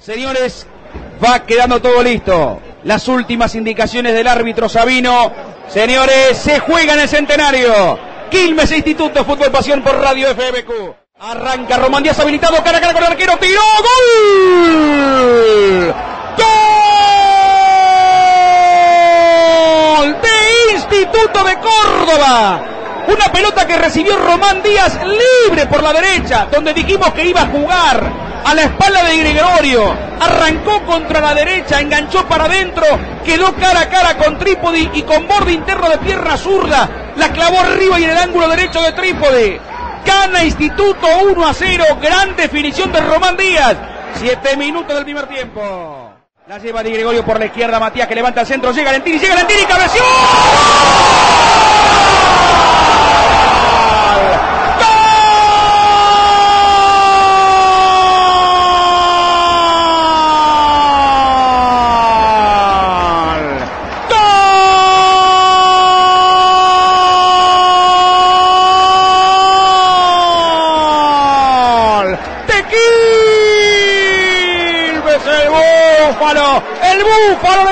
Señores, va quedando todo listo. Las últimas indicaciones del árbitro Sabino. Señores, se juega en el centenario. Quilmes Instituto Fútbol Pasión por Radio FMQ. Arranca Román Díaz habilitado cara a cara con el arquero. Tiró. ¡Gol! ¡Gol! De Instituto de Córdoba. Una pelota que recibió Román Díaz libre por la derecha, donde dijimos que iba a jugar a la espalda de Gregorio. Arrancó contra la derecha, enganchó para adentro, quedó cara a cara con Trípodi y con borde interno de pierna zurda. La clavó arriba y en el ángulo derecho de Trípodi. Gana Instituto 1 a 0. Gran definición de Román Díaz. Siete minutos del primer tiempo. La lleva Di Gregorio por la izquierda. Matías que levanta el centro. Llega Lentini, llega Lentini, cabeció. Búfalo, el Búfalo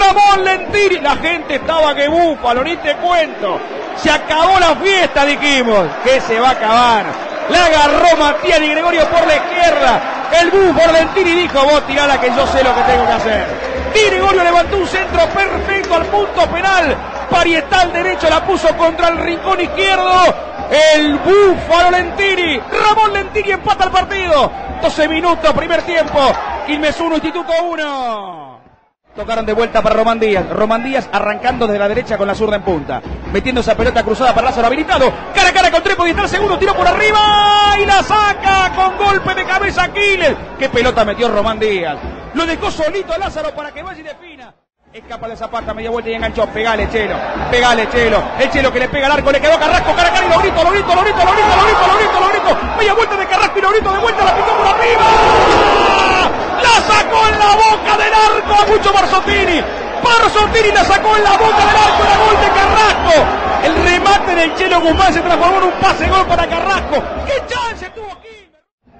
Ramón Lentini, la gente estaba que Búfalo, ni te cuento, se acabó la fiesta dijimos, que se va a acabar, la agarró Matías y Gregorio por la izquierda, el Búfalo Lentini dijo, vos tirala que yo sé lo que tengo que hacer, Di Gregorio levantó un centro perfecto al punto penal, Parietal derecho la puso contra el rincón izquierdo, el Búfalo Lentini, Ramón Lentini empata el partido, 12 minutos, primer tiempo, Quilmes 1, Instituto 1. Tocaron de vuelta para Román Díaz. Román Díaz arrancando desde la derecha con la zurda en punta. Metiendo esa pelota cruzada para Lázaro habilitado. Cara a cara con Trepo y está el segundo. Tiro por arriba y la saca con golpe de cabeza Aquiles. Qué pelota metió Román Díaz. Lo dejó solito a Lázaro para que vaya y defina. Escapa de Zapata, media vuelta y enganchó. Pegale, Chelo. Pegale, Chelo. El Chelo que le pega al arco. Le quedó Carrasco. Cara a cara y lo grito, lo grito, lo grito, lo. Media vuelta de Carrasco y lo de vuelta. La picó por arriba. La sacó en la boca del arco a Mucho Barzottini. Barzottini la sacó en la boca del arco. Era gol de Carrasco. El remate del Chelo Guzmán se transformó en un pase gol para Carrasco. ¡Qué chance tuvo aquí!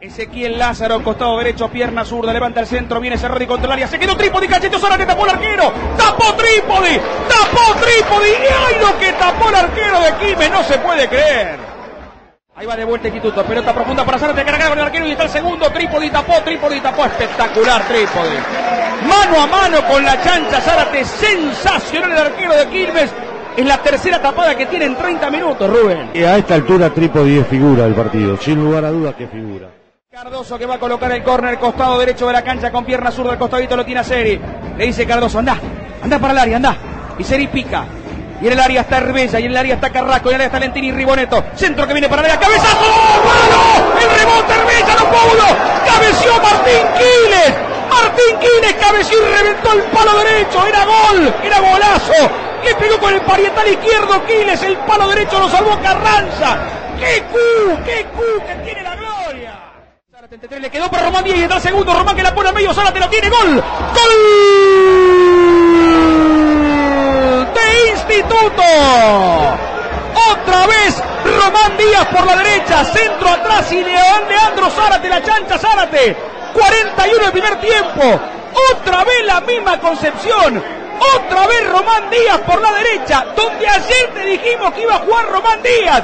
Ezequiel Lázaro, costado derecho, pierna zurda, levanta el centro, viene Cerrodi contra el área, se quedó Trípodi, Cachete Sola que tapó el arquero, tapó Trípodi, tapó Trípodi, y ¡ay lo que tapó el arquero de Quilmes! No se puede creer. Ahí va de vuelta Instituto, pelota profunda para Zárate, cargada con el arquero y está el segundo, Trípodi tapó, Trípodi tapó, espectacular Trípodi. Mano a mano con la chancha Zárate, sensacional el arquero de Quilmes. Es la tercera tapada que tiene en 30 minutos, Rubén. Y a esta altura Trípodi es figura del partido, sin lugar a dudas que figura. Cardoso que va a colocar el córner, costado derecho de la cancha con pierna zurda, el costadito lo tiene a Seri. Le dice Cardoso, anda, anda para el área, anda. Y Seri pica. Y en el área está Herbella, y en el área está Carrasco, y en el área está Lentini y Riboneto. Centro que viene para área, cabezazo, ¡Mano! El rebote Herbella no pudo. Cabeció Martín Quiles. Martín Quiles cabeció y reventó el palo derecho. Era gol, era golazo. Le pegó con el parietal izquierdo Quiles, el palo derecho lo salvó Carranza. ¡Qué cu! ¡Qué cu que tiene la gloria! Le quedó para Román Díaz y está el segundo. Román que la pone al medio, Sala te lo tiene. ¡Gol! ¡Gol! Instituto. Otra vez Román Díaz por la derecha. Centro atrás y Leandro Zárate, la chancha Zárate. 41 el primer tiempo. Otra vez la misma concepción. Otra vez Román Díaz por la derecha. Donde ayer te dijimos que iba a jugar Román Díaz.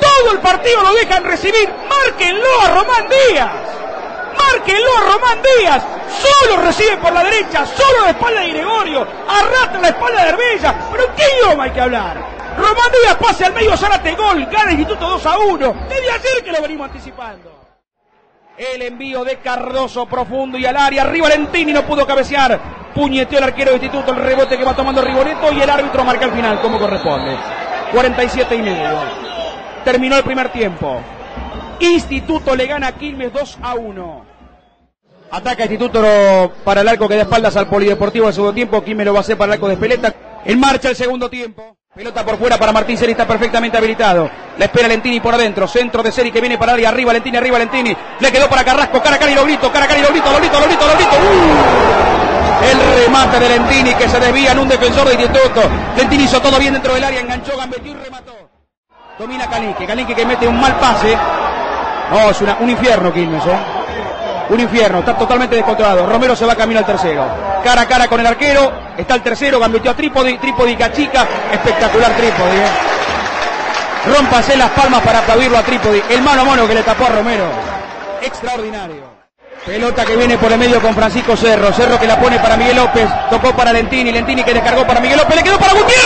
Todo el partido lo dejan recibir. Márquenlo a Román Díaz. Márquenlo Román Díaz. Solo recibe por la derecha. Solo la espalda de Gregorio. Arrastra la espalda de Herbella. Pero ¿qué idioma hay que hablar? Román Díaz pase al medio, Zárate gol. Gana el Instituto 2 a 1. Desde ayer que lo venimos anticipando. El envío de Cardoso profundo y al área. Arriba Lentini no pudo cabecear. Puñeteó el arquero de Instituto. El rebote que va tomando Rigoneto. Y el árbitro marca el final como corresponde. 47 y medio. Terminó el primer tiempo. Instituto le gana a Quilmes 2 a 1. Ataca Instituto para el arco que da espaldas al Polideportivo el segundo tiempo. Quilmes lo va a hacer para el arco de Espeleta. En marcha el segundo tiempo. Pelota por fuera para Martín Seri, está perfectamente habilitado. La espera Lentini por adentro. Centro de Seri que viene para área. Arriba Lentini, arriba Lentini. Le quedó para Carrasco. Cara cara y lo. Cara cara y lo grito, lo grito. El remate de Lentini que se desvía en un defensor de Instituto. Lentini hizo todo bien dentro del área. Enganchó, gambetió y remató. Domina Calinque. Calinque que mete un mal pase. No, es un infierno Quilmes, ¿eh? Un infierno, está totalmente descontrolado. Romero se va camino al tercero. Cara a cara con el arquero, está el tercero, gambeteó a Trípodi, Trípodi cachica, espectacular Trípodi. ¿eh? Rómpase las palmas para aplaudirlo a Trípodi, el mano a mano que le tapó a Romero. Extraordinario. Pelota que viene por el medio con Francisco Cerro. Cerro que la pone para Miguel López. Tocó para Lentini. Lentini que descargó para Miguel López. Le quedó para Gutiérrez.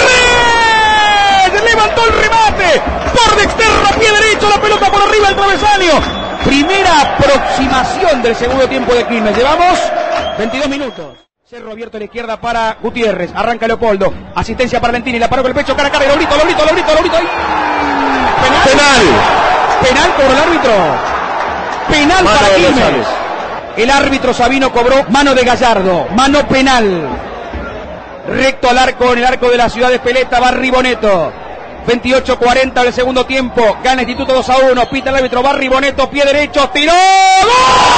Levantó el remate. Por de externo, pie derecho. La pelota por arriba del travesaño. Primera aproximación del segundo tiempo de Quilmes. Llevamos 22 minutos. Cerro abierto a la izquierda para Gutiérrez. Arranca Leopoldo. Asistencia para Lentini. La paró con el pecho. Cara a cara. Lobrito, Lobrito, Lobrito, Lobrito. Penal. Penal. Penal por el árbitro. Penal Mano para Quilmes. El árbitro Sabino cobró mano de Gallardo. Mano penal. Recto al arco, en el arco de la ciudad de Peleta, Barry Boneto. 28-40 del segundo tiempo. Gana Instituto 2 a 1. Pita el árbitro Barry Boneto, pie derecho, tiró. ¡Gol!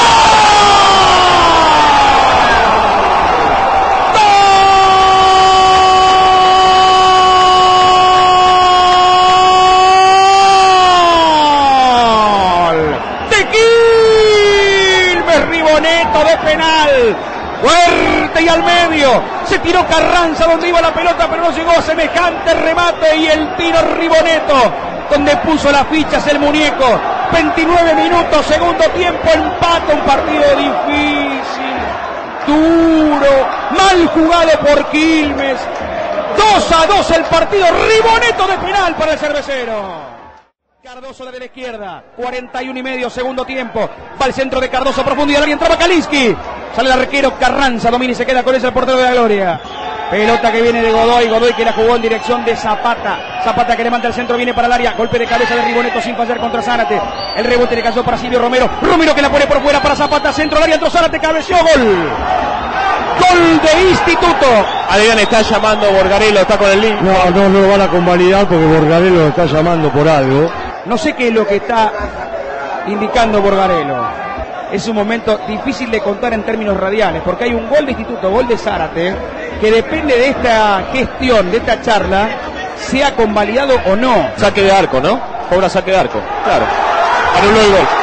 De penal. Fuerte y al medio. Se tiró Carranza donde iba la pelota, pero no llegó a semejante remate. Y el tiro Riboneto, donde puso las fichas el muñeco. 29 minutos, segundo tiempo, empate. Un partido difícil, duro, mal jugado por Quilmes. 2 a 2 el partido. Riboneto de penal para el cervecero. Cardoso de la izquierda, 41 y medio, segundo tiempo. Va al centro de Cardoso, profundidad, y entraba Kaliski. Sale el arquero Carranza, domina y se queda con ese el portero de la gloria. Pelota que viene de Godoy, Godoy que la jugó en dirección de Zapata. Zapata que levanta el centro, viene para el área. Golpe de cabeza de Riboneto sin fallar contra Zárate. El rebote le cayó para Silvio Romero. Romero que la pone por fuera para Zapata, centro del área, entró Zárate, cabeció, gol. Gol de Instituto. Adrián está llamando Borgarelo, está con el link. No, no, no lo van a convalidar porque Borgarello lo está llamando por algo. No sé qué es lo que está indicando Borgarelo. Es un momento difícil de contar en términos radiales, porque hay un gol de Instituto, gol de Zárate, que depende de esta gestión, de esta charla, sea convalidado o no. Saque de arco, ¿no? Cobra saque de arco. Claro. Anuló gol.